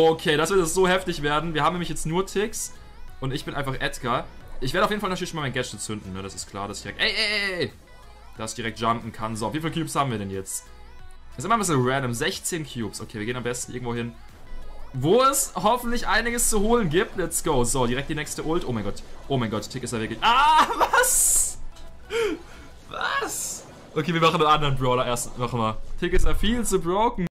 Okay, das wird jetzt so heftig werden. Wir haben nämlich jetzt nur Ticks. Und ich bin einfach Edgar. Ich werde auf jeden Fall natürlich schon mal mein Gadget zünden, ne? Das ist klar, dass ich direkt... Ey, ey, ey! Dass ich direkt jumpen kann. So, wie viele Cubes haben wir denn jetzt? Das ist immer ein bisschen random. 16 Cubes. Okay, wir gehen am besten irgendwo hin, wo es hoffentlich einiges zu holen gibt. Let's go. So, direkt die nächste Ult. Oh mein Gott. Oh mein Gott, Tick ist ja wirklich... Ah, was? Was? Okay, wir machen einen anderen Brawler erst. Machen wir. Tick ist ja viel zu broken.